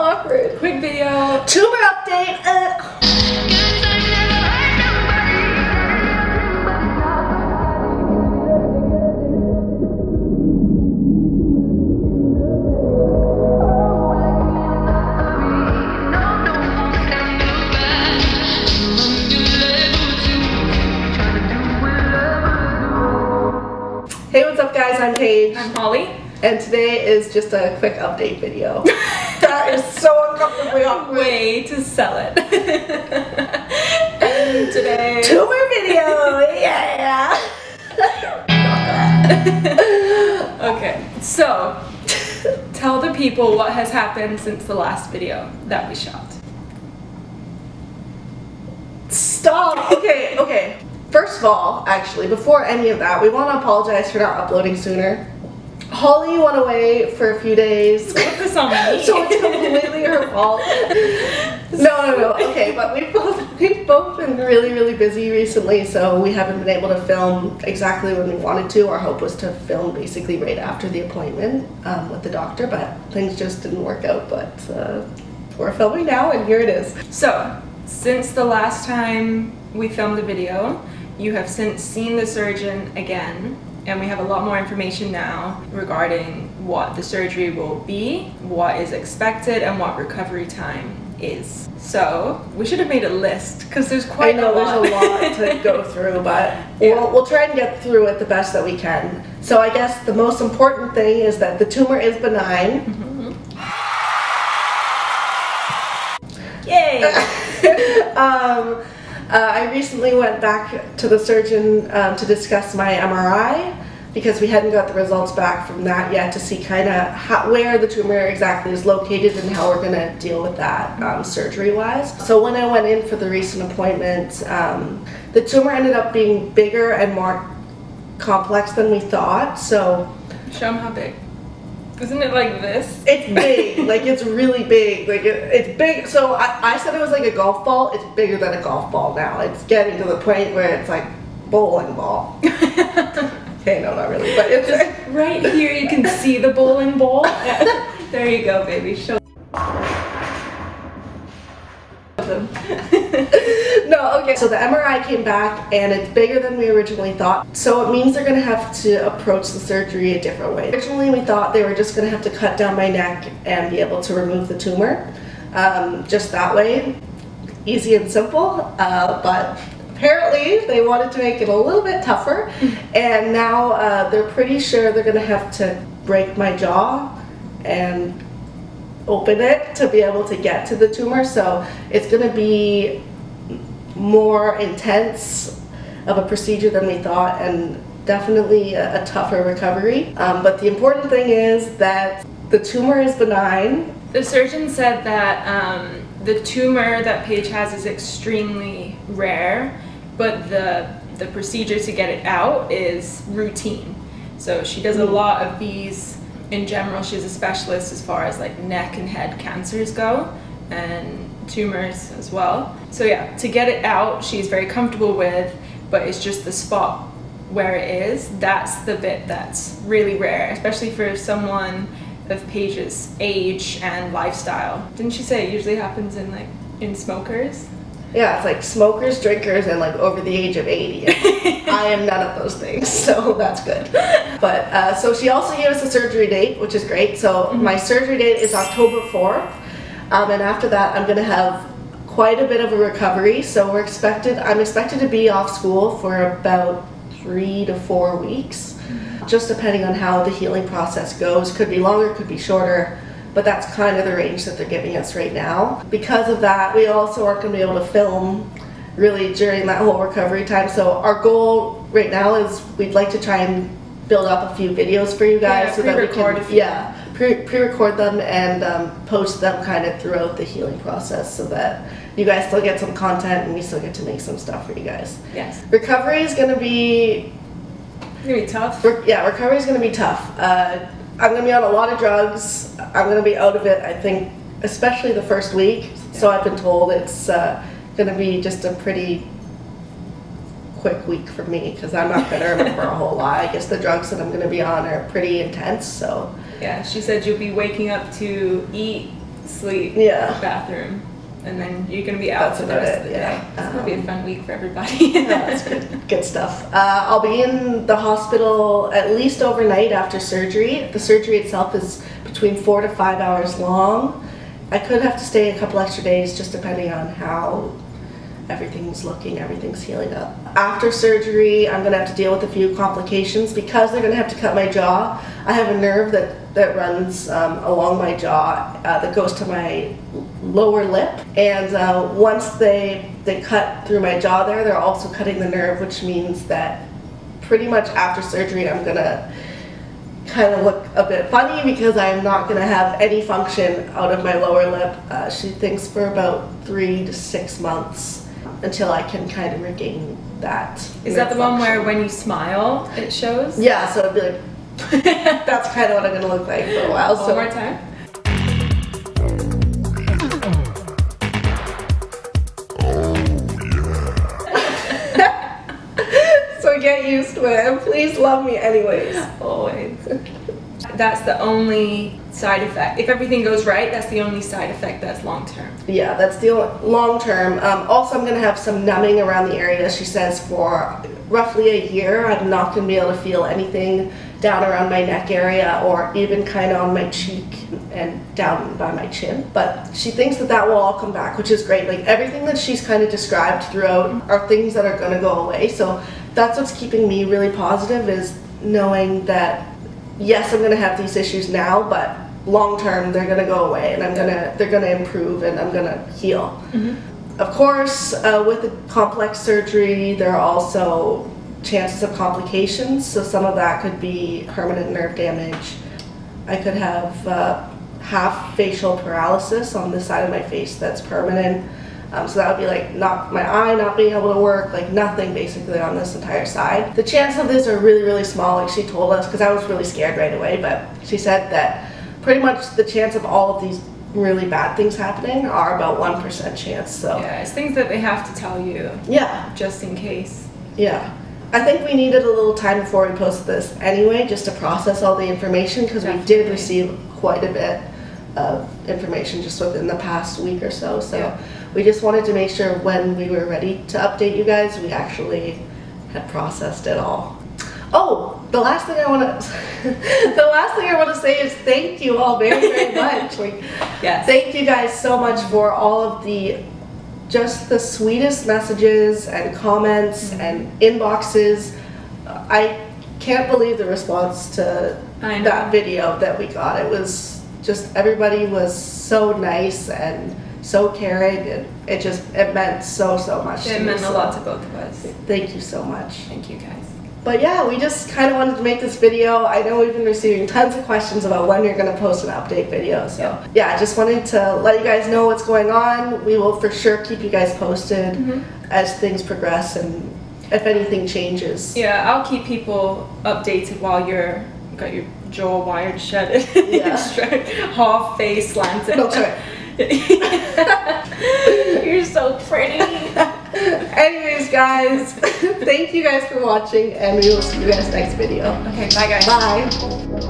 awkward. Quick video. Tumor update. Uh. Hey, what's up, guys? I'm Paige, I'm Holly. and today is just a quick update video. that is so uncomfortably awkward. Way to sell it. and today. Tumor video, yeah. Okay, so tell the people what has happened since the last video that we shot. Stop. Okay, okay. First of all, actually, before any of that, we want to apologize for not uploading sooner. Holly went away for a few days. This on me. so it's completely her fault. No, no, no. Okay, but we've both we've both been really, really busy recently, so we haven't been able to film exactly when we wanted to. Our hope was to film basically right after the appointment um, with the doctor, but things just didn't work out. But uh, we're filming now, and here it is. So, since the last time we filmed a video, you have since seen the surgeon again, and we have a lot more information now regarding what the surgery will be, what is expected, and what recovery time is. So, we should have made a list because there's I quite know a lot. there's a lot to go through, but Yeah. we'll, we'll try and get through it the best that we can. So I guess the most important thing is that the tumor is benign. Yay! um, I recently went back to the surgeon um, to discuss my MRI because we hadn't got the results back from that yet to see kind of where the tumor exactly is located and how we're going to deal with that um, surgery wise. So when I went in for the recent appointment, um, the tumor ended up being bigger and more complex than we thought. So Show them how big. Isn't it like this? it's big, like it's really big. Like it, it's big. So I, I said it was like a golf ball. It's bigger than a golf ball now. It's getting to the point where it's like bowling ball. okay, no, not really, but it's just Right here you can see the bowling ball. there you go, baby. Show them. no. Okay, so the MRI came back and it's bigger than we originally thought. So it means they're gonna have to approach the surgery a different way. Originally, we thought they were just gonna have to cut down my neck and be able to remove the tumor, um, just that way, easy and simple. Uh, but apparently, they wanted to make it a little bit tougher, and now uh, they're pretty sure they're gonna have to break my jaw and open it to be able to get to the tumor. So it's going to be more intense of a procedure than we thought and definitely a, a tougher recovery. Um, but the important thing is that the tumor is benign. The surgeon said that um, the tumor that Paige has is extremely rare, but the the procedure to get it out is routine. So she does a lot of these in general. She's a specialist as far as like neck and head cancers go, and tumors as well. So yeah, to get it out, she's very comfortable with, but it's just the spot where it is. That's the bit that's really rare, especially for someone of Paige's age and lifestyle. Didn't she say it usually happens in like in smokers? Yeah, it's like smokers, drinkers, and like over the age of 80. I am none of those things, so that's good. But uh, so she also gave us a surgery date, which is great. So my surgery date is October 4th. Um, and after that, I'm going to have quite a bit of a recovery. So we're expected, I'm expected to be off school for about three to four weeks, just depending on how the healing process goes. Could be longer, could be shorter, but that's kind of the range that they're giving us right now. Because of that, we also aren't going to be able to film really during that whole recovery time. So our goal right now is we'd like to try and build up a few videos for you guys Yeah, so that we can yeah pre- pre-record them and um, post them kind of throughout the healing process so that you guys still get some content and we still get to make some stuff for you guys. Yes. Recovery is going to be It's gonna be tough. Re- yeah, recovery is going to be tough. Uh, I'm going to be on a lot of drugs. I'm going to be out of it, I think, especially the first week. So I've been told it's uh, going to be just a pretty quick week for me because I'm not going to remember a whole lot. I guess the drugs that I'm going to be on are pretty intense. So Yeah, she said you'll be waking up to eat sleep, Yeah. bathroom, and then you're gonna be out That's for the rest it, of the yeah. day. It's gonna be a Um, fun week for everybody. That's good. Good stuff. Uh, I'll be in the hospital at least overnight after surgery. The surgery itself is between four to five hours long. I could have to stay a couple extra days just depending on how everything's looking, everything's healing up. After surgery, I'm gonna have to deal with a few complications because they're gonna have to cut my jaw. I have a nerve that, that runs um, along my jaw uh, that goes to my lower lip. And uh, once they, they cut through my jaw there, they're also cutting the nerve, which means that pretty much after surgery, I'm gonna kind of look a bit funny because I'm not going to have any function out of my lower lip. Uh, she thinks for about three to six months until I can kind of regain that. Is that the one where when you smile, it shows? Yeah, so it'd be like, that's kind of what I'm to look like for a while. One so more time. so get used to it and please love me anyways. Always. That's the only side effect. If everything goes right, that's the only side effect that's long term. Yeah, that's the long term. Um, also, I'm going to have some numbing around the area. She says for roughly a year, I'm not going to be able to feel anything down around my neck area or even kind of on my cheek and down by my chin. But she thinks that that will all come back, which is great. Like everything that she's kind of described throughout are things that are going to go away. So that's what's keeping me really positive is knowing that yes, I'm going to have these issues now, but long term they're going to go away and I'm going to they're going to improve and I'm going to heal. Of course, uh, with the complex surgery, there are also chances of complications. So some of that could be permanent nerve damage. I could have uh, half facial paralysis on this side of my face that's permanent. Um, so that would be like not my eye not being able to work, like nothing basically on this entire side. The chances of this are really, really small, like she told us, because I was really scared right away. But she said that pretty much the chance of all of these really bad things happening are about one percent chance. So Yeah, it's things that they have to tell you yeah, just in case. yeah. I think we needed a little time before we posted this anyway, just to process all the information because we did receive quite a bit of information just within the past week or so. So Yeah. we just wanted to make sure when we were ready to update you guys, we actually had processed it all. Oh, the last thing I want to, the last thing I want to say is thank you all very, very much. Like, Yes. Thank you guys so much for all of the just the sweetest messages and comments mm-hmm. and inboxes. I can't believe the response to that video that we got. It was just everybody was so nice and so caring and it just it meant so so much to it me. meant a So lot to both of us. Thank you so much. Thank you guys. But yeah, we just kind of wanted to make this video. I know we've been receiving tons of questions about when you're going to post an update video. So yeah, I just wanted to let you guys know what's going on. We will for sure keep you guys posted mm-hmm. as things progress and if anything changes. Yeah, I'll keep people updated while you're got your jaw wired shut. Yeah. Straight- half face slanted. No, sorry. You're so pretty. Anyways, guys, thank you guys for watching and we will see you guys next video. Okay, bye guys. Bye.